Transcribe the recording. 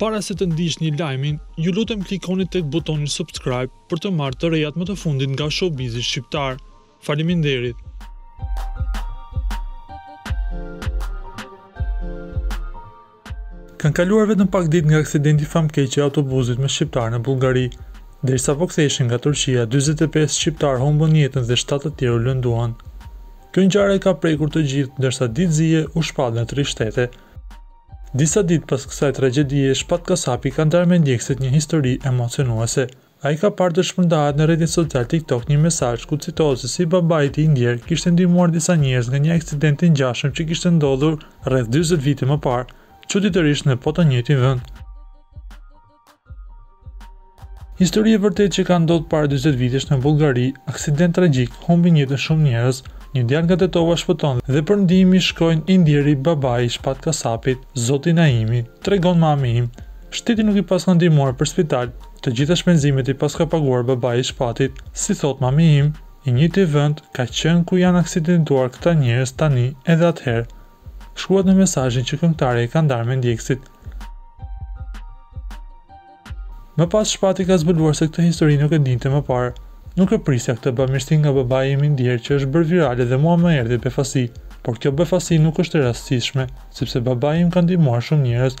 Para se të ndiqni lajmin, ju lutem klikoni tek butoni subscribe për të marrë të rejat më të fundit nga showbizi shqiptar. Faleminderit! Kanë kaluar vetëm pak ditë nga aksidenti famëkeq i autobusit me shqiptarë në Bullgari. Derisa po ktheheshin nga Turqia, dyzet e pesë shqiptarë humbën jetën dhe shtatë të tjerë u lënduan. Kjo ngjarje ka prekur të gjithë, ndërsa ditë zie u shpall në tri shtete. Disa ditë pas kësaj tragjedie, Shpat Kasapi ka ndarë me ndjekësit një histori emocionuese. Ai ka parë të shpërndahet në rrjetin social TikTok një mesazh ku citohet se si babai i tij i ndjerë kishte ndihmuar disa njerëz nga një aksident të ngjashëm që kishte ndodhur rreth dyzet vite më parë, çuditërisht në po të njëjtin vend. Histori e vërtetë që ka ndodh para dyzet vitesh në Bullgari, aksident tragjik, humbin jetën shumë njerëz, një djalë nga Tetova shpëton dhe për ndihmë shkojnë i ndjeri babai i Shpat Kasapit, zoti Naimi, tregon mami im, shteti nuk i paska ndihmuar për spital, Të gjitha shpenzimet i paska paguar babai i Shpatit, si thotë mami im, i njëjti vend ka qenë ku janë aksidentuar këta njerëz tani edhe atëherë. Shkruhet në mesazhin që këngëtari ka ndarë me ndjekësit. Më pas Shpati ka zbuluar se këtë histori nuk e dinte më parë. Nuk e prisja këtë bamirësi nga babai im i ndjerë që është bërë virale dhe mua më erdhi befasi, por kjo befasi nuk është e rastësishme, sepse babai im ka ndihmuar shumë njerëz,